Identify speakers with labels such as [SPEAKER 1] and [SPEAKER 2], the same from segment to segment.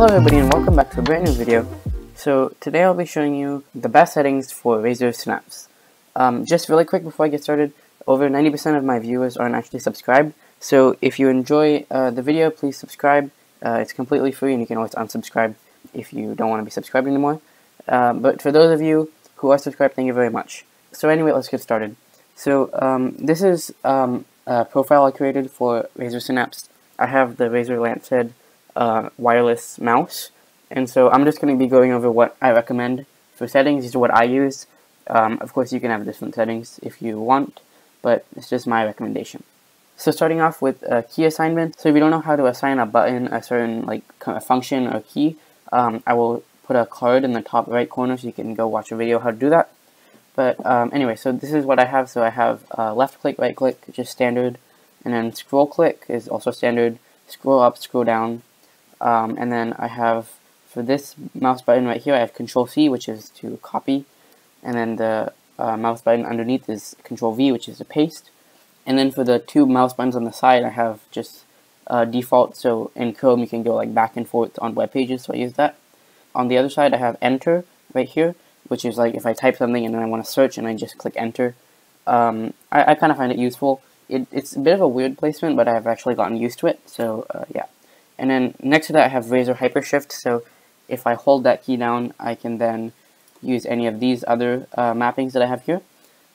[SPEAKER 1] Hello everybody and welcome back to a brand new video. So today I'll be showing you the best settings for Razer Synapse. Um, just really quick before I get started, over 90% of my viewers aren't actually subscribed, so if you enjoy uh, the video, please subscribe. Uh, it's completely free and you can always unsubscribe if you don't want to be subscribed anymore. Uh, but for those of you who are subscribed, thank you very much. So anyway, let's get started. So um, this is um, a profile I created for Razer Synapse. I have the Razer Lancehead uh, wireless mouse, and so I'm just going to be going over what I recommend for settings. These are what I use. Um, of course, you can have different settings if you want, but it's just my recommendation. So starting off with a key assignment. So if you don't know how to assign a button, a certain like a function or key, um, I will put a card in the top right corner so you can go watch a video how to do that. But um, anyway, so this is what I have. So I have uh, left click, right click, just standard, and then scroll click is also standard. Scroll up, scroll down, um, and then I have for this mouse button right here, I have Control C, which is to copy, and then the uh, mouse button underneath is Control V, which is to paste. And then for the two mouse buttons on the side, I have just uh, default. So in Chrome, you can go like back and forth on web pages, so I use that. On the other side, I have Enter right here, which is like if I type something and then I want to search and I just click enter. Um, I, I kind of find it useful. It, it's a bit of a weird placement, but I've actually gotten used to it, so uh, yeah. And then next to that I have Razer Hypershift, so if I hold that key down, I can then use any of these other uh, mappings that I have here.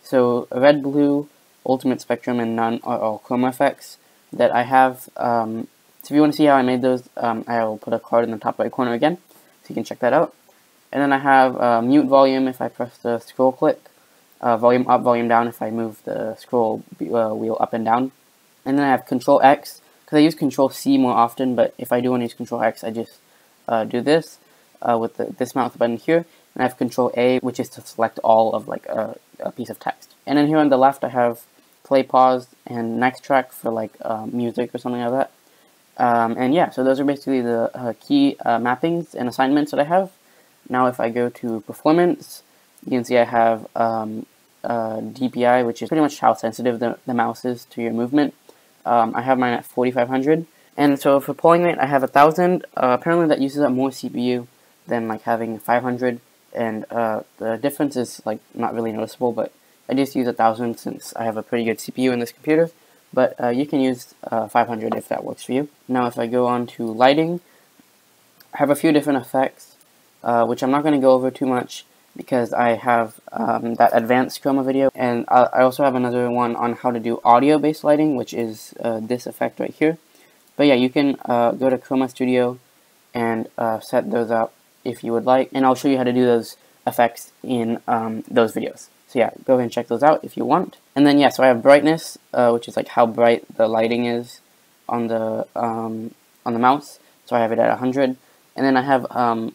[SPEAKER 1] So red, blue, ultimate spectrum, and none are all chroma effects that I have. Um, so if you want to see how I made those, um, I will put a card in the top right corner again, so you can check that out. And then I have uh, mute volume if I press the scroll click, uh, volume up, volume down if I move the scroll uh, wheel up and down. And then I have control X, because I use control C more often, but if I do want to use control X, I just uh, do this uh, with the, this mouse button here. And I have control A, which is to select all of like a, a, piece of text. And then here on the left, I have play, pause, and next track for like uh, music or something like that. Um, and yeah, so those are basically the key mappings and assignments that I have. Now if I go to performance, you can see I have um, uh, DPI, which is pretty much how sensitive the, the mouse is to your movement. Um, I have mine at 4500. And so for polling rate, I have 1000. Uh, apparently that uses up more CPU than like having 500. And uh, the difference is like not really noticeable, but I just use 1000 since I have a pretty good CPU in this computer. But uh, you can use uh, 500 if that works for you. Now if I go on to lighting, I have a few different effects uh, which I'm not going to go over too much because I have um, that advanced chroma video. And I, also have another one on how to do audio based lighting which is uh, this effect right here. But yeah you can uh, go to Chroma Studio and uh, set those up if you would like. And I'll show you how to do those effects in um, those videos. So yeah go ahead and check those out if you want. And then yeah so I have brightness uh, which is like how bright the lighting is on the um, on the mouse. So I have it at 100 and then I have um,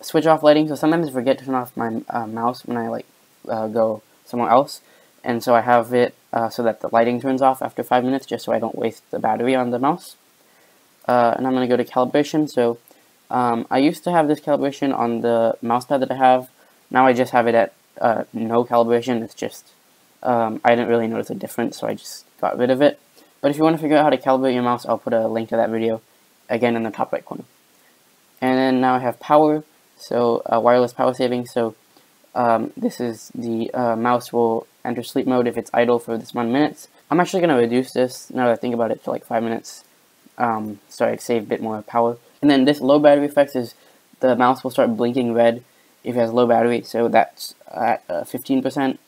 [SPEAKER 1] switch off lighting. So sometimes I forget to turn off my uh, mouse when I like uh, go somewhere else. And so I have it uh, so that the lighting turns off after 5 minutes just so I don't waste the battery on the mouse. Uh, and I'm going to go to calibration. So um, I used to have this calibration on the mousepad that I have. Now I just have it at uh, no calibration. It's just, um, I didn't really notice a difference so I just got rid of it. But if you want to figure out how to calibrate your mouse, I'll put a link to that video again in the top right corner. And then now I have power. So uh, wireless power saving. So um, this is the uh, mouse will enter sleep mode if it's idle for this one minutes. I'm actually going to reduce this now that I think about it to like five minutes. Um, so I save a bit more power. And then this low battery effect is the mouse will start blinking red if it has low battery. So that's at 15%.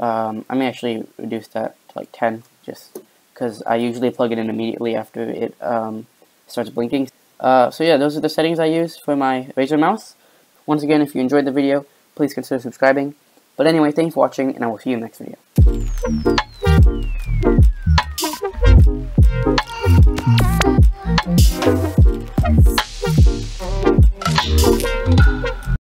[SPEAKER 1] Uh, um, I may actually reduce that to like 10 just because I usually plug it in immediately after it um, starts blinking. Uh, so yeah, those are the settings I use for my Razer mouse. Once again, if you enjoyed the video, please consider subscribing. But anyway, thanks for watching, and I will see you in the next video.